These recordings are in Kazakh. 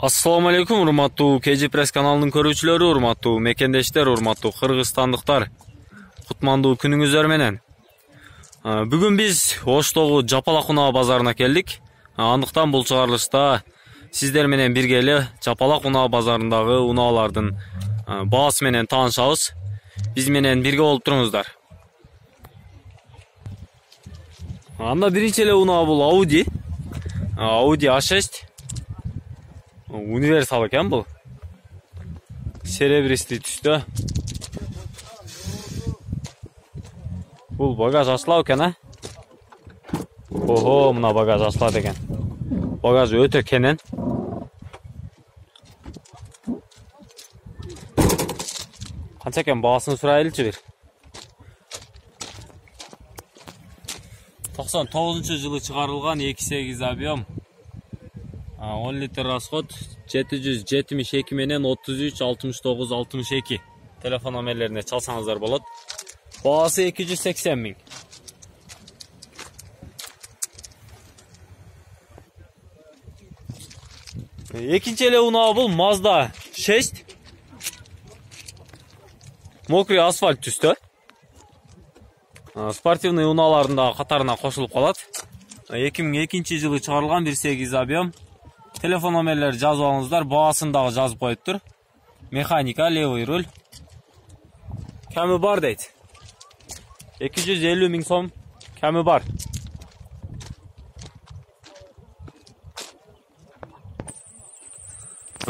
Ассаламу алейкум, урматтуу KG Press каналынын көрүүчүлөрү, урматтуу мекендештер, урматтуу кыргызстандыктар. Кутмандуу күнүңүздөр менен. Бүгүн биз Оштогу Жапалак унаа базарына келдик. Андыктан бул чыгарылышта сиздер менен бирге эле Жапалак унаа базарындагы унаалардын баасы менен таанышабыз. Биз менен бирге болуп туруңуздар. Анда биринчи эле унаа бул Audi. Audi A6 универсал екен бұл. Серебристый түсті. Бұл багаж ашылау екен а? Охо мына багаж ашылады екен. Багаж өте кенен. Қанша екен? Бағасын сұрайлычы бир тоқсан тоғызыншы жылы шығарылған екі сегіз объем. 10 литр расход 772 менен 33 69 62 телефон номерлерине чалсаңыздар болот баасы 280 миң экинчи эле унаа бул mazda 6 мокрый асфальт түстө спортивный унаалардын дагы катарына кошулуп калат 2002 жылы чыгарылган 1.8 объем. Телефон номерлерді жазып алыңыздар бағасын дағы жазып қойып тұр механика левый руль кәмі бар дейді 250 мың сом кәмі бар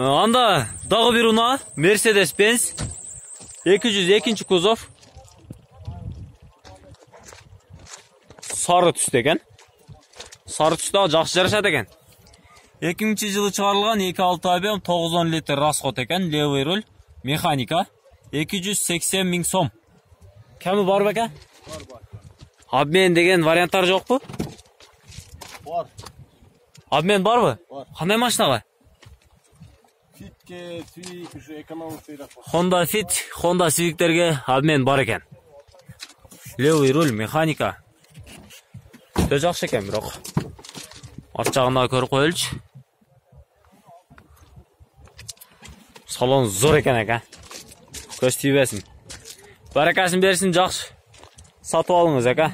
анда дағы бір уна мерседес бенз 202 кузов сары түсті екен сары түсті жақсы жарашады екен 2000 жылы чыгарылган 2.6 объем 910 литр расход экен левый руль механика 280 миң сом. Кәмі бар беке бар бар. Обмен деген варианттар жокпу бар. Обмен барбы бар. Кандай машинага фитке цвик ушу экономикаыраак honda fit honda civicтерге обмен бар экен левый руль механика. Өтө жакшы экен бирок арт дагы көрүп коелучу салон зор екен ака. Көз тибесин баракасын берсин жакшы сатып алыңыз ака.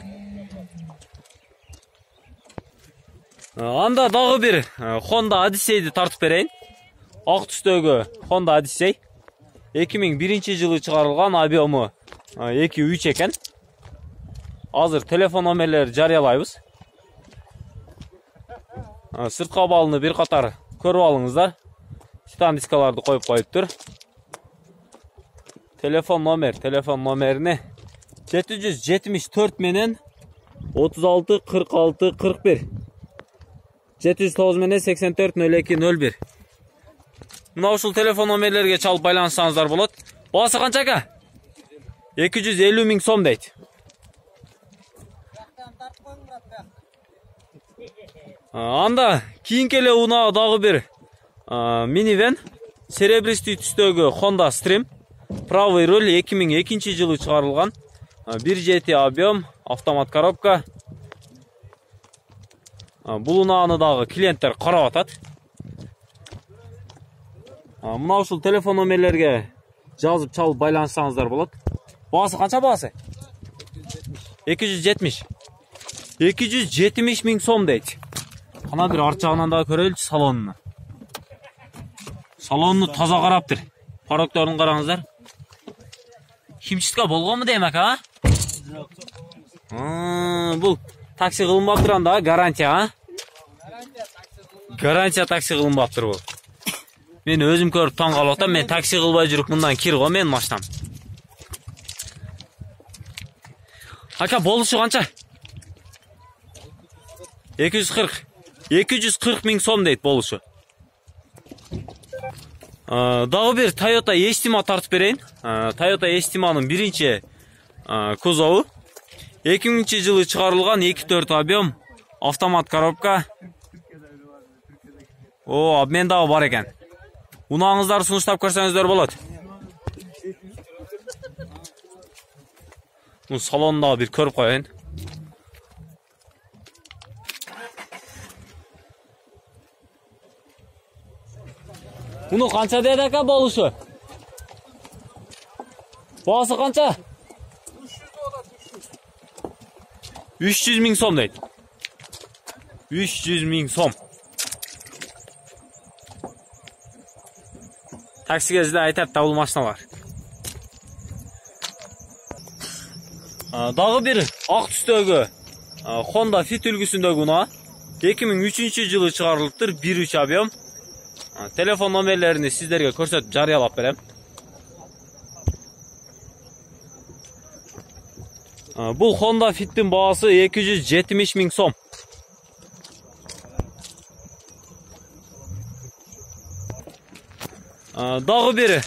Анда дагы бир honda одиссейди тартып берейин ак түстөгү honda одиссей эки миң биринчи жылы чыгарылган объему эки үч экен азыр телефон номерлерди жарыялайбыз сыртка балыны бир катар көрүп алыңыздар. Титан дискаларды қойып қойыптыр телефон номер телефон номеріне 774 менен 36 46 41 709 менен 84 02 01 мына ушул телефон номерлерге чалып байланышсаңыздар болот. Баасы канча ака? 250 миң сом дейт анда кийинки эле унаа дагы бир минивен серебристый түстөгү honda stream. Правый руль 2002 жылы чыгарылган бир жети объем автомат коробка. Бул унааны дагы клиенттер карап атат мына ушул телефон номерлерге жазып чалып байланышсаңыздар болот баасы канча баасы эки жүз жетимиш эки жүз жетимиш миң сом дейт кана бир арт жагынан дагы көрөлүчү салонunu таза қараптыр порогторун қараңыздар химчистка болгонбу демек а бул такси кылынбаптыр анда гарантия а гарантия такси кылынбаптыр бул мен өзүм көрүп таң калып атам мен такси кылбай жүрүп мындан кир го менин машинам ака болушу канча эки жүз кырк эки жүз кырк миң сом дейт болушу дагы бир toyota estima тартып берейин toyota estimанын биринчи кузову эки миңинчи жылы чыгарылган эки төрт объем автомат коробка. О обмен дагы бар экен унааңыздарды сунуштап көрсөңүздөр болот салонун дагы бир көрүп коеюн Bunu qancha deydi aka bo'lishi? Бағасы qancha? 300 ming so'm deydi. 300 ming so'm. Taksiga sizlar aytadi bu mashinalar. Дағы bir ақ түстегі Honda Fit үлгісіндегі ұна 2003 жылы шығарылыптыр 1.3 объем. Телефон номерлерін сіздерге көрсетіп жариялап берем. Бұл Honda Fit'in бағасы 270 мың сом. Дағы бері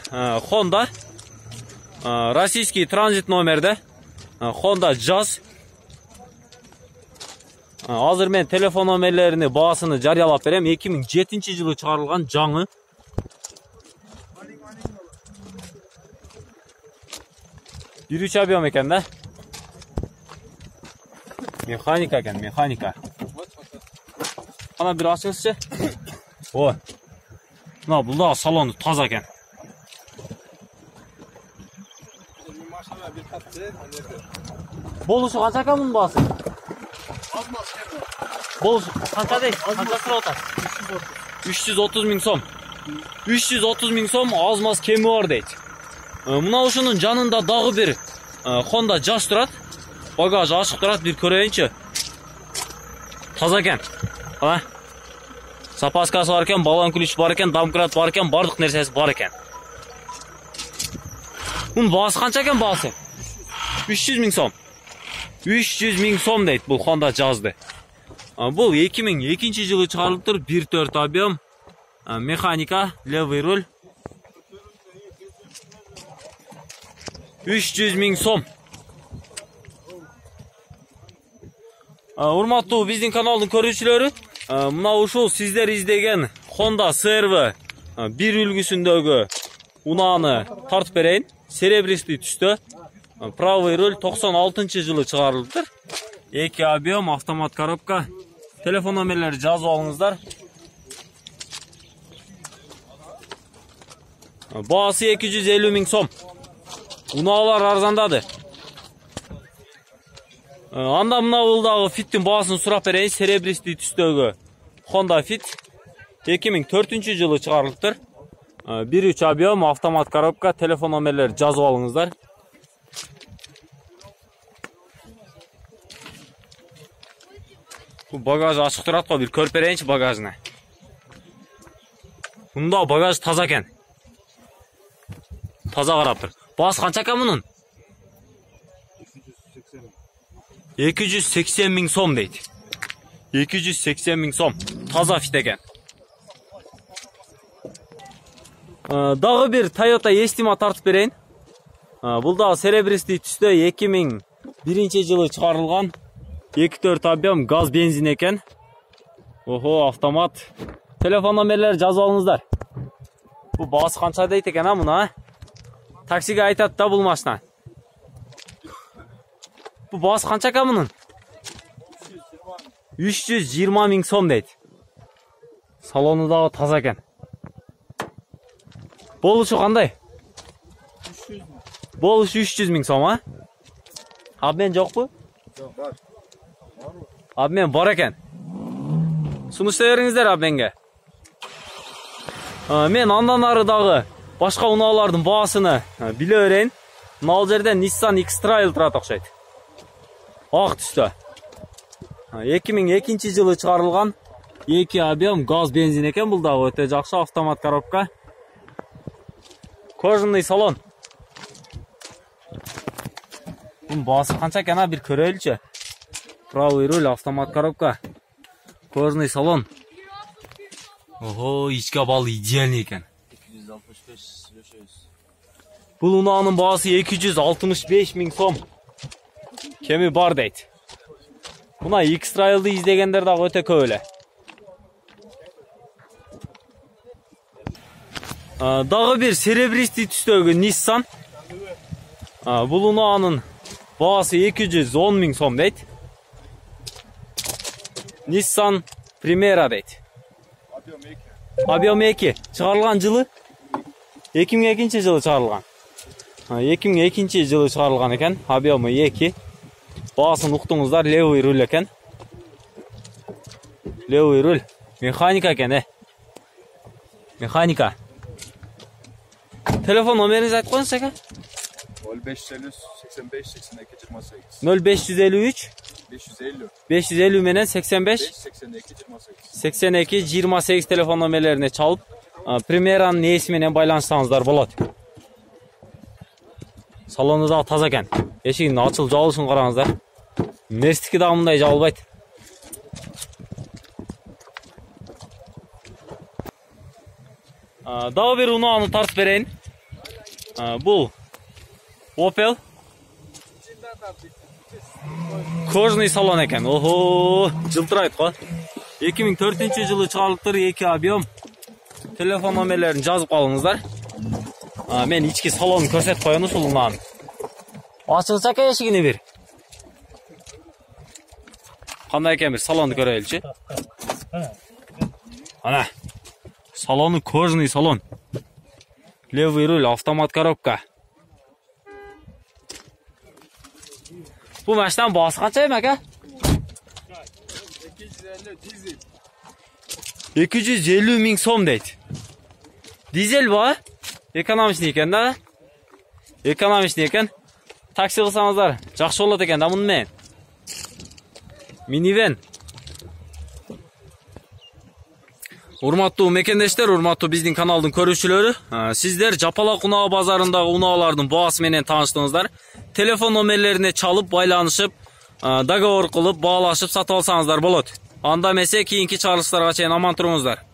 Honda российский транзит номерді Honda Jazz Азыр мен телефон номерлеріне бағасыны жариялап берем. 2007 жылы шығарылған жаңы. Bir üç объем екен да? Механика екен, механика. Ана бір ашыңызшы. О. Мына бұл да салоны таза екен. Болушы қанша екен бұның бағасы? Болушы қанша дейді? Қанша сұрап отыр? 330 мың сом. 330 мың сом аз маз кемі бар дейді. Мына ушунун жанында дагы бир Honda Jazz турат. Багаж ачык турат, бир көрөйүнчү. Таза экен. А? Запаскасы бар экен, баллон ключ бар экен, домкрат бар экен, бардык нерсеси бар экен. Мунун баасы канча экен баасы? 300 миң сом. 300 миң сом дейт бул Honda Jazzды. Бул 2002 жылы чыгарылыптыр, 1.4 объем, механика, левый руль. 300 миң сом. Урматтуу биздин каналдын көрүүчүлөрү, мына ушул сиздер издеген Honda CR-V бир үлгүсүндөгү унааны тартып берейин. Серебристый түстө. Правый руль 96 жылы чыгарылыптыр. Эки объем, автомат коробка. Телефон номерлери жазып алыңыздар. Баасы 250 миң сом. Унаалар арзандады. Анда мына булдагы Фиттин баасын сурап берейин. Серебристый түстөгү Honda Fit 2004 жылы чыгарылыптыр. 1.3 объем, автомат коробка, телефон номерлери жазып алыңыздар. Бул багаж ачык турат го, бир көрүп берейинчи багажыны. Мында багаж таза экен. Таза карап тур. Баасы канча экен мунун? 280 миң сом дейт. 280 миң сом. Таза фит экен. Дагы бир Toyota Estima тартып берейин. Бул дагы серебристый түстө 2001 жылы чыгарылган 2-4 объем газ бензин екен. Охо, автомат. Телефон номерлері жазып алыңыздар. Бұл басы қанша дейді екен а мұна? Таксиге айтады да бұл машина. Бұл басы қанша екен мұның? 320 мың сом дейді. Салоны дағы таза екен. Болушы қандай? Болушы 300 мың сом, а? Обмен жоқ бұл? Жоқ, бар. Обмен бар екен. Беріңіздер обменге. Мен андан арыдағы башқа унаалардың бағасыны біле берейін. Мына жерде Nissan X-Trail тұрады ұқсайды. Ақ түсті. 2002 жылы шығарылған 2 объем газ бензин екен бұл да өте жақсы автомат коробка. Кожаный салон. Бұның бағасы қанша екен а бір көрелікші. Правый руль, автомат коробка. Кожаный салон. Ого, ичка бал идеальный екен. 265 сөйлешеміз. Бұл унаның бағасы 265 мың сом. Кеми бар дейді. Мына X-Trail'ды издегендер дағы өте көп эле. Дагы бир серебристый түстөгү Nissan. Бул унаанын бағасы 210 миң сом дейт. Nissan Primera дейт. Объем 2. объемы эки чыгарылган жылы эки миң экинчи жылы чыгарылган эки миң экинчи жылы чыгарылган экен объемы эки баасын уктуңуздар левый руль экен левый руль механика экен э механика телефон номериңизди айтып ака 0550 85 82 28. нөл беш жүз элүү үч 550 беш жүз элүү менен сексен беш 82 28. сексен эки жыйырма сегиз телефон номерлерине чалып а, премьеранын ээси менен байланышсаңыздар болот салону дагы таза экен эшигинин ачылып жабылышын караңыздар мерстики дагы мындай жабылбайт А, дагы бир унааны тартып берейин А, бул опел кожный салон экен охо жылтырайт го эки миң төртүнчү жылы чыгарылыптыр эки объем. Телефон номерлерин жазып А, мен ички салонун көрсөтүп коеюн ушул унаанын ачыңызчы ака эшигини бир кандай экен бир салонду көрөйлүчү ана салону кожный салон. Левый руль автомат коробка. Бул машинанын баасы канча эми ака 250 dizel. эки жүз элүү миң сом дейт дизель ба экономичный экен да экономичный экен такси кылсаңыздар жакшы болот экен да муну менен минивен урматтуу мекендештер урматтуу биздин каналдын көрүүчүлөрү а, сиздер жапалак унаа базарындагы унаалардын баасы менен тааныштыңыздар телефон номерлерине чалып байланышып а, договор кылып баалашып сатып алсаңыздар болот. Анда эмесе кийинки чыгарылыштарга чейин аман туруңуздар.